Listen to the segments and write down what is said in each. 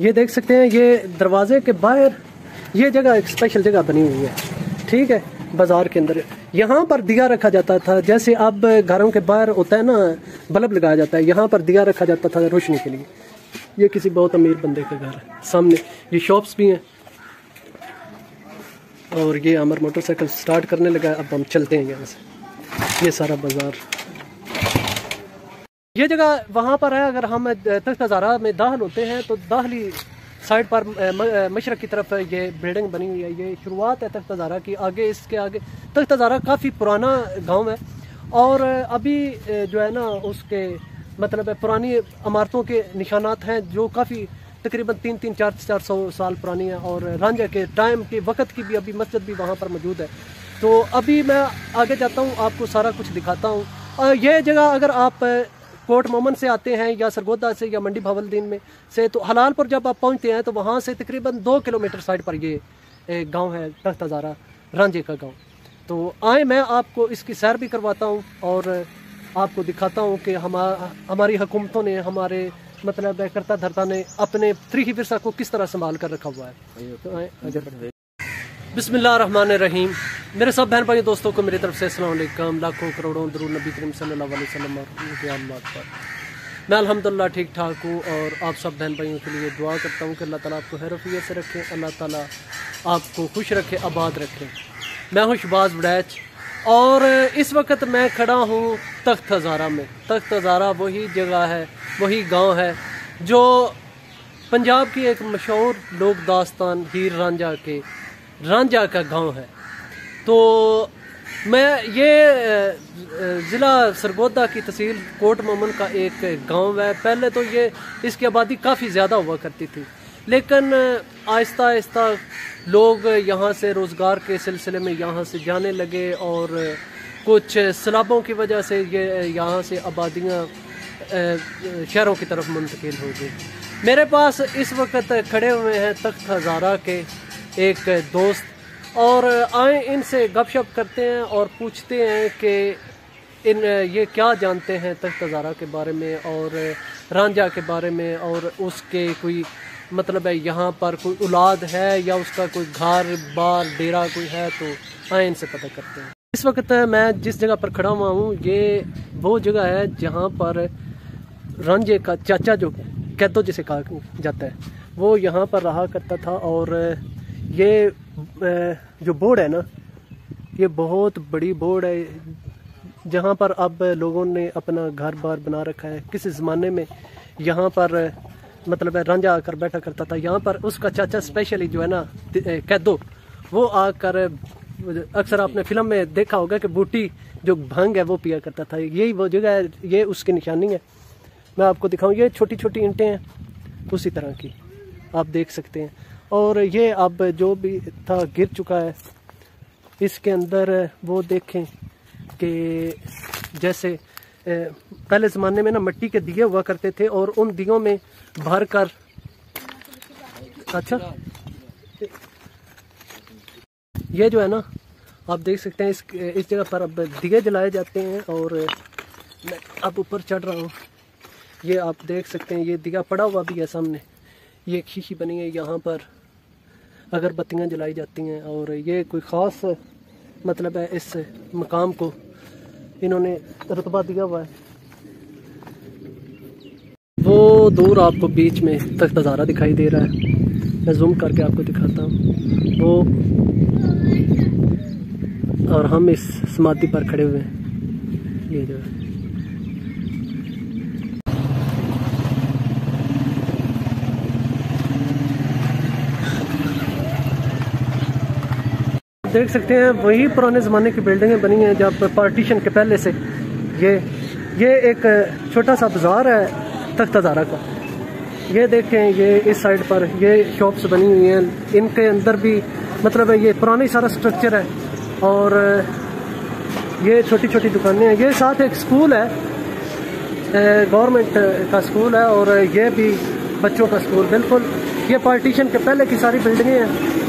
ये देख सकते हैं, ये दरवाजे के बाहर, ये जगह एक स्पेशल जगह बनी हुई है। ठीक है, बाज़ार के अंदर। यहाँ पर दिया रखा जाता था, जैसे अब घरों के बाहर होता है ना, बल्ब लगाया जाता है, यहाँ पर दिया रखा जाता था रोशनी के लिए। ये किसी बहुत अमीर बंदे का घर है। सामने ये शॉप्स भी हैं। और ये अमर मोटरसाइकिल स्टार्ट करने लगा अब हम चलते हैं यहाँ से। ये सारा बाज़ार। ये जगह वहाँ पर है, अगर हम तख्त हज़ारा में दाहल होते हैं तो दाहली साइड पर मशरक की तरफ़ ये बिल्डिंग बनी हुई है, ये शुरुआत है तख्त हज़ारा की। आगे इसके आगे तख्त हज़ारा काफ़ी पुराना गाँव है और अभी जो है ना, उसके मतलब है पुरानी इमारतों के निशानात हैं, जो काफ़ी तकरीबन तीन तीन, चार चार सौ साल पुरानी है और रांझा के टाइम के वक़्त की भी अभी मस्जिद भी वहाँ पर मौजूद है। तो अभी मैं आगे जाता हूँ, आपको सारा कुछ दिखाता हूँ। ये जगह अगर आप कोट मोमन से आते हैं या सरगोदा से या मंडी भावलदीन में से तो हलालपुर जब आप पहुँचते हैं तो वहाँ से तकरीबन दो किलोमीटर साइड पर ये गाँव है, तख्त हज़ारा रांझे का गाँव। तो आए, मैं आपको इसकी सैर भी करवाता हूँ और आपको दिखाता हूँ कि हमारा हमारी हुकूमतों ने, हमारे मतलब करता धरता ने अपने त्रिही विरसा को किस तरह संभाल कर रखा हुआ है। तो बिस्मिल्लाह रहीम। मेरे सब बहन भाई दोस्तों को मेरी तरफ़ से अस्सलाम लाखों करोड़ों दरूर नबी करीम और पर। मैं अल्हम्दुलिल्लाह ठीक ठाक हूँ और आप सब बहन भाइयों के लिए दुआ करता हूँ कि अल्लाह ताला आपको हैरफियत से रखे, अल्लाह ताला आपको खुश रखे, आबाद रखे। मैं हूँ शबाज बड़ैच और इस वक्त मैं खड़ा हूँ तख्त हज़ारा में। तख्त हज़ारा वही जगह है, वही गाँव है, जो पंजाब की एक मशहूर लोक दास्तान, हीर रांझा के, रांझा का गाँव है। तो मैं ये ज़िला सरगोदा की तहसील कोट मोमन का एक गाँव है। पहले तो ये, इसकी आबादी काफ़ी ज़्यादा हुआ करती थी। लेकिन आहिस्ता आहिस्ता लोग यहाँ से रोज़गार के सिलसिले में यहाँ से जाने लगे और कुछ सलाबों की वजह से ये, यहाँ से आबादियाँ शहरों की तरफ़ मुंतकिल हो गई। मेरे पास इस वक्त खड़े हुए हैं तख्त हज़ारा के एक दोस्त और आए इनसे गपशप करते हैं और पूछते हैं कि इन, ये क्या जानते हैं तख्त हज़ारा के बारे में और रांझा के बारे में और उसके कोई मतलब है, यहाँ पर कोई औलाद है या उसका कोई घर, बार, डेरा कोई है तो आए इनसे पता करते हैं। इस वक्त मैं जिस जगह पर खड़ा हुआ हूँ, ये वो जगह है जहाँ पर रंजे का चाचा जो कैदो जिसे कहा जाता है, वो यहाँ पर रहा करता था और ये जो बोर्ड है ना, ये बहुत बड़ी बोर्ड है, जहाँ पर अब लोगों ने अपना घर बार बना रखा है। किस ज़माने में यहाँ पर मतलब रांझा आकर बैठा करता था, यहाँ पर उसका चाचा स्पेशली जो है ना कैदो, वो आकर, अक्सर आपने फ़िल्म में देखा होगा कि बूटी जो भंग है वो पिया करता था। यही वो जगह है, ये उसकी निशानी है। मैं आपको दिखाऊँ, ये छोटी छोटी ईंटें हैं, उसी तरह की। आप देख सकते हैं। और ये अब जो भी था, गिर चुका है। इसके अंदर वो देखें कि जैसे पहले ज़माने में ना मिट्टी के दिए हुआ करते थे और उन दियों में भर कर अच्छा। ये जो है ना, आप देख सकते हैं इस इस जगह पर अब दिए जलाए जाते हैं और मैं अब ऊपर चढ़ रहा हूँ। ये आप देख सकते हैं, ये दिया पड़ा हुआ भी है सामने। ये शीशी बनी है यहाँ पर। अगर बत्तियाँ जलाई जाती हैं और ये कोई ख़ास मतलब है इस मकाम को इन्होंने रुतबा दिया हुआ है। वो दूर आपको बीच में तक नज़ारा दिखाई दे रहा है। मैं जूम करके आपको दिखाता हूँ। वो और हम इस समाधि पर खड़े हुए हैं। ये जो है। देख सकते हैं, वही पुराने ज़माने की बिल्डिंगें बनी हैं जब पार्टीशन के पहले से। ये ये एक छोटा सा बाज़ार है, तख्त हज़ारा का। ये देखें, ये इस साइड पर ये शॉप्स बनी हुई हैं। इनके अंदर भी मतलब है, ये पुरानी सारा स्ट्रक्चर है। और ये छोटी छोटी दुकानें हैं। ये साथ एक स्कूल है गवर्नमेंट का स्कूल है और ये भी बच्चों का स्कूल बिल्कुल। ये पार्टीशन के पहले की सारी बिल्डिंगें हैं।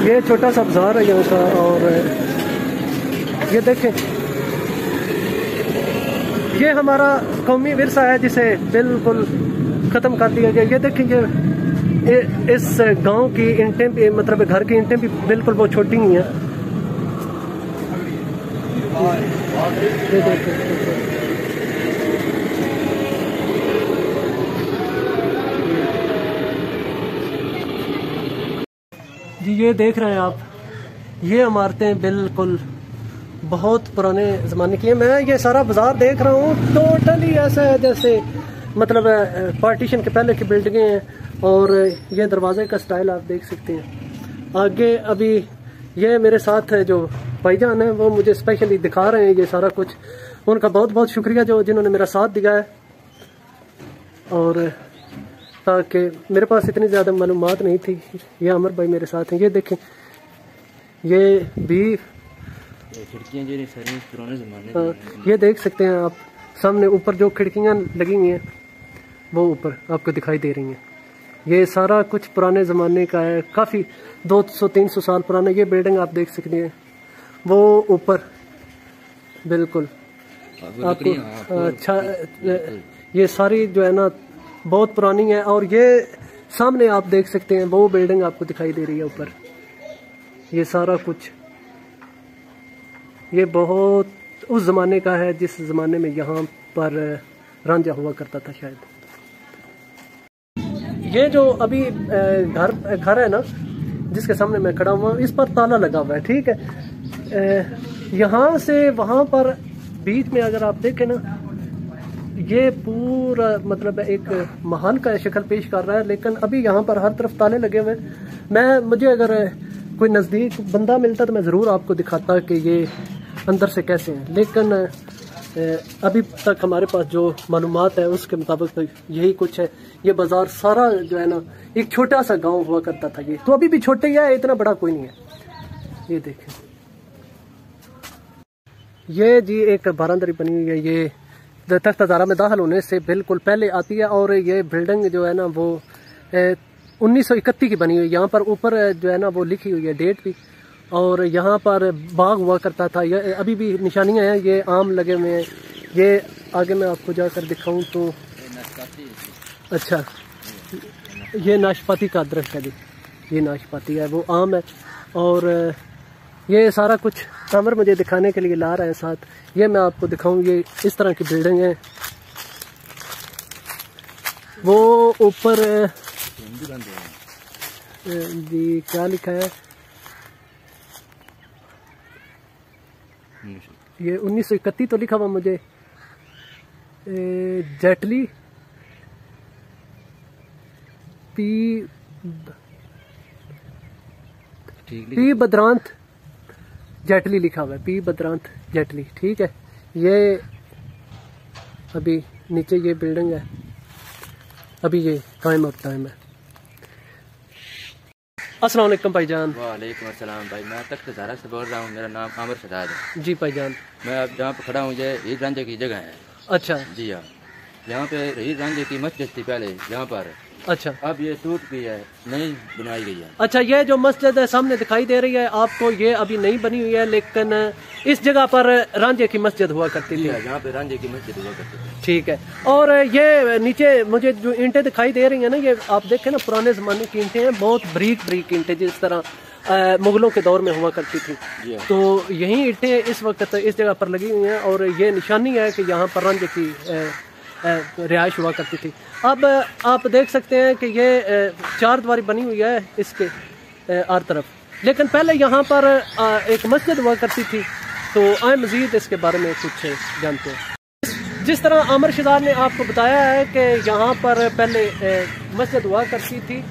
ये छोटा सा बाज़ार है यहाँ का और ये देखें। ये हमारा कौमी विरसा है जिसे बिल्कुल ख़त्म कर दिया गया। ये देखेंगे इस गाँव की इंटें भी मतलब घर की इंटें भी बिल्कुल बहुत छोटी ही। हैं जी, ये देख रहे हैं आप। ये इमारतें बिल्कुल बहुत पुराने ज़माने की हैं। मैं ये सारा बाज़ार देख रहा हूँ टोटली ऐसा है जैसे मतलब पार्टीशन के पहले की बिल्डिंगें हैं और ये दरवाजे का स्टाइल आप देख सकते हैं। आगे अभी ये मेरे साथ है जो भाईजान है, वो मुझे स्पेशली दिखा रहे हैं ये सारा कुछ। उनका बहुत बहुत शुक्रिया जो जिन्होंने मेरा साथ दिया है। और ताकि मेरे पास इतनी ज़्यादा मालूम नहीं थी। ये अमर भाई मेरे साथ हैं। ये देखें ये भी खिड़कियाँ जो पुराने ज़माने हाँ, ये देख सकते हैं आप सामने ऊपर जो खिड़कियाँ लगी हुई हैं वो ऊपर आपको दिखाई दे रही हैं। ये सारा कुछ पुराने ज़माने का है। काफ़ी दो सौ तीन सौ साल पुराना ये बिल्डिंग आप देख सकते हैं। वो ऊपर बिल्कुल। आपको अच्छा ये सारी जो है ना बहुत पुरानी है और ये सामने आप देख सकते हैं, वो बिल्डिंग आपको दिखाई दे रही है ऊपर। ये सारा कुछ। ये बहुत उस ज़माने का है, जिस ज़माने में यहाँ पर रांझा हुआ करता था शायद। ये जो अभी घर घर है ना, जिसके सामने मैं खड़ा हुआ, इस पर ताला लगा हुआ है, ठीक है? यहाँ से वहाँ पर बीच में अगर आप देखें ना ये पूरा मतलब एक महान का शक्ल पेश कर रहा है, लेकिन अभी यहाँ पर हर तरफ़ ताले लगे हुए मैं, मुझे अगर कोई नज़दीक बंदा मिलता तो मैं ज़रूर आपको दिखाता कि ये अंदर से कैसे हैं। लेकिन अभी तक हमारे पास जो मालूम है, उसके मुताबिक तो यही कुछ है। ये बाज़ार सारा जो है ना, एक छोटा सा गाँव हुआ करता था ये। तो अभी भी छोटे ही है इतना बड़ा कोई नहीं है। ये देखें। ये जी एक बारांदरी बनी हुई है, ये तख्त हज़ारा में दाखिल होने से बिल्कुल पहले आती है और ये बिल्डिंग जो है ना वो उन्नीस सौ इकतीस की बनी हुई यहाँ पर ऊपर जो है ना वो लिखी हुई है डेट भी। और यहाँ पर बाग हुआ करता था। यह अभी भी निशानियाँ हैं। ये आम लगे हुए हैं। ये आगे मैं आपको जाकर दिखाऊँ तो अच्छा। ये नाशपाती का दरख्त है। जी ये नाशपाती है। वो आम है। और ये सारा कुछ कमर मुझे दिखाने के लिए ला रहे हैं साथ। ये मैं आपको दिखाऊँ ये इस तरह की बिल्डिंग है। वो ऊपर जी क्या लिखा है? ये उन्नीस सौ इकतीस तो लिखा हुआ मुझे। जेटली पी पी बद्रांत जेटली लिखा हुआ है पी बद्रांत जेटली ठीक है? ये अभी नीचे ये बिल्डिंग है। अभी ये कायम ऑफ़ टाइम है। अस्सलाम भाई जान वालेकुम अस्सलाम भाई मैं तख्त धारा से बोल रहा हूँ मेरा नाम आमिर सदाद है। जी भाई जान मैं अब जहाँ पर खड़ा हूँ ये ईद रांझे की जगह है। अच्छा। जी हाँ। यहाँ पे ईद रांझे की मस्जिद थी पहले यहाँ पर। अच्छा। अब ये टूट गई है नई बनाई गई है। अच्छा ये जो मस्जिद है सामने दिखाई दे रही है आपको ये अभी नई बनी हुई है लेकिन इस जगह पर रांझे की मस्जिद हुआ करती थी। यहाँ पे रांझे की मस्जिद हुआ करती थी। ठीक है। और ये नीचे मुझे जो ईंटें दिखाई दे रही है ना ये आप देखें ना पुराने जमाने की ईंटें हैं बहुत बरीक बरीक ईंटें जिस तरह मुगलों के दौर में हुआ करती थी। हाँ। तो यही ईंटें इस वक्त इस जगह पर लगी हुई हैं और ये निशानी है कि यहाँ पर रंज की रिहाइश हुआ करती थी। अब, आप देख सकते हैं कि ये चार दीवारी बनी हुई है इसके हर तरफ़। लेकिन पहले यहाँ पर एक मस्जिद हुआ करती थी तो आए मज़ीद इसके बारे में कुछ जानते हैं। जिस तरह आमर शिदार ने आपको बताया है कि यहाँ पर पहले मस्जिद हुआ करती थी,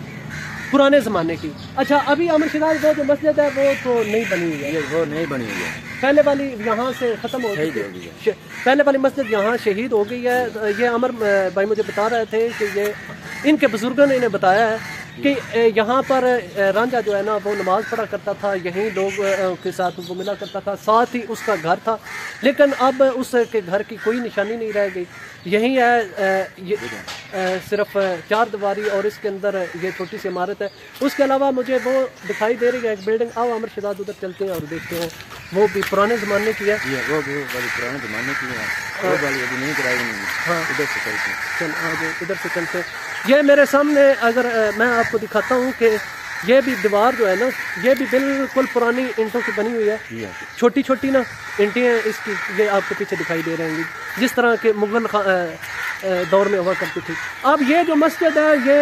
पुराने ज़माने की। अच्छा अभी आमर शिदार जो मस्जिद है, वो तो नहीं बनी हुई है। वो नहीं बनी हुई है। पहले वाली यहाँ से ख़त्म हो गई पहले वाली मस्जिद यहाँ शहीद हो गई है। ये अमर भाई मुझे बता रहे थे कि ये इनके बुज़ुर्गों ने इन्हें बताया है। कि यहाँ पर रांझा जो है ना, वो नमाज़ पढ़ा करता था, यहीं लोग के साथ वो मिला करता था, साथ ही उसका घर था। लेकिन अब उसके घर की कोई निशानी नहीं रह गई। यही है ये सिर्फ़ चार दीवारी और इसके अंदर ये छोटी सी इमारत है। उसके अलावा मुझे वो दिखाई दे रही है, एक बिल्डिंग। आओ, अमर शदाद, उधर चलते हैं और देखते हैं। वो भी पुराने ज़माने की है। ये वो भी वाली पुराने जमाने की है। वो वाली अभी नहीं कराई नहीं हाँ। इधर से चलते हैं चल आगे इधर से चलते हैं। ये मेरे सामने अगर मैं आपको दिखाता हूँ कि ये भी दीवार जो है ना ये भी बिल्कुल पुरानी ईंटों की बनी हुई है। छोटी छोटी ना ईंटें इसकी ये आपको पीछे दिखाई दे रहे हैं। जिस तरह के मुगल दौर में हुआ करती थी। अब ये जो मस्जिद है ये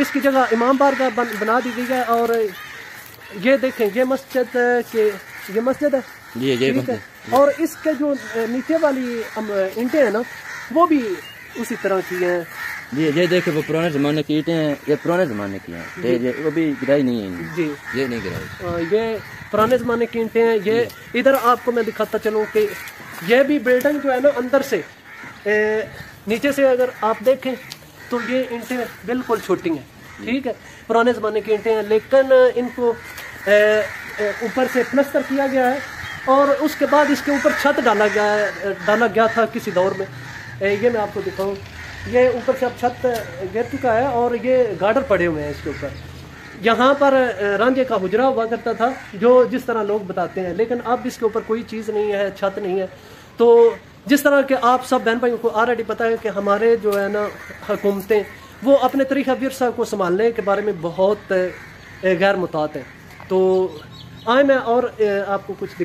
इसकी जगह इमाम बारगाह बन, बना दी गई है और ये देखें ये मस्जिद के ये मस्जिद है? ये ये है। और इसके जो नीचे वाली ईंटें हैं ना वो भी उसी तरह की हैं। जी ये देखे वो पुराने जमाने की ईंटें हैं ये पुराने जमाने की हैं। ये ये वो भी गिराई नहीं है जी। ये नहीं गिराई। ये पुराने ज़माने की ईंटें हैं ये इधर आपको मैं दिखाता चलूँ कि ये भी बिल्डिंग जो है ना अंदर से ए, नीचे से अगर आप देखें तो ये ईंटें बिल्कुल छोटी हैं। ठीक है पुराने ज़माने की ईंटें हैं लेकिन इनको ऊपर से प्लस्तर किया गया है। और उसके बाद इसके ऊपर छत डाला गया डाला गया था किसी दौर में। ये मैं आपको दिखाऊँ। ये ऊपर से अब छत गिर चुका है और ये गार्डर पड़े हुए हैं इसके ऊपर। यहाँ पर रांझे का हुजरा हुआ करता था, जो जिस तरह लोग बताते हैं। लेकिन अब इसके ऊपर कोई चीज़ नहीं है, छत नहीं है। तो जिस तरह के आप सब बहन भाइयों को ऑलरेडी पता है कि हमारे जो है ना, हुकूमतें, वो अपने तरीका विरसा को संभालने के बारे में बहुत गैर मुतात हैं। तो आए मैं और आपको कुछ दिखा